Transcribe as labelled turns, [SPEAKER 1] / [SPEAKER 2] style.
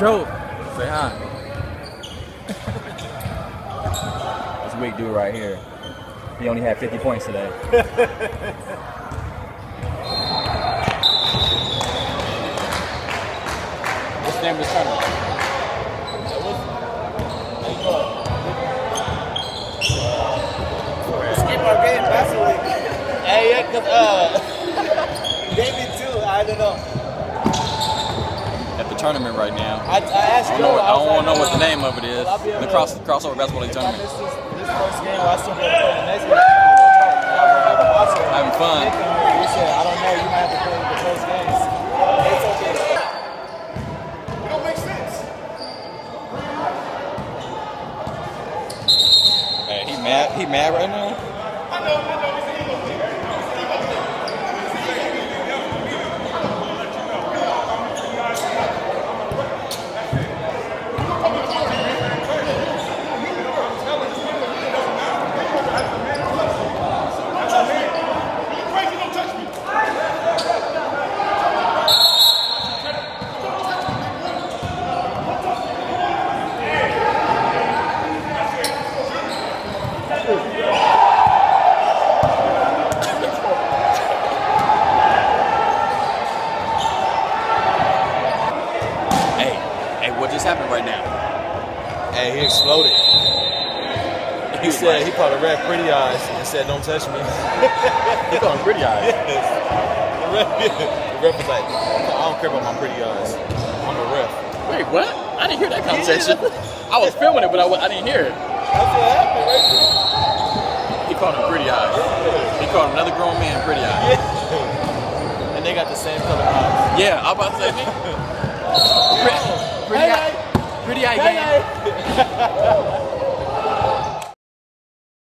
[SPEAKER 1] Joe, say hi. this weak dude right here. He only had 50 points today.
[SPEAKER 2] What's the name of this tournament?
[SPEAKER 3] Skip our game last week. Hey, yeah, cause uh, maybe too. I don't know.
[SPEAKER 2] At the tournament right now.
[SPEAKER 3] I, I asked
[SPEAKER 2] I don't know, what, I don't
[SPEAKER 3] like,
[SPEAKER 2] know what the name of it is.
[SPEAKER 3] Will I be
[SPEAKER 2] The cross crossover basketball league tournament.
[SPEAKER 3] this, this first game, I still play the next game? I was gonna give him Oscar.
[SPEAKER 2] Having fun.
[SPEAKER 3] He said, I don't know. You might have to play the first games. It's okay.
[SPEAKER 4] It don't make sense.
[SPEAKER 2] Hey, he mad. He mad right now.
[SPEAKER 4] I know, I know. It's an ego thing.
[SPEAKER 2] Hey, what just happened right now?
[SPEAKER 3] Hey, he exploded. He
[SPEAKER 2] was
[SPEAKER 3] said
[SPEAKER 2] like-
[SPEAKER 3] he called a ref pretty eyes and said, "Don't touch me."
[SPEAKER 2] He called him pretty eyes.
[SPEAKER 3] Yes. The ref, the ref was like, "I don't care about my pretty eyes. I'm a ref."
[SPEAKER 2] Wait, what? I didn't hear that conversation. I was filming it, but I, I didn't hear it.
[SPEAKER 3] That's what happened right there.
[SPEAKER 2] He called him pretty eyes. He called another grown man pretty eyes.
[SPEAKER 3] And they got the same color eyes.
[SPEAKER 2] Yeah, I was about to say. Pretty, pretty eye, pretty eye gang.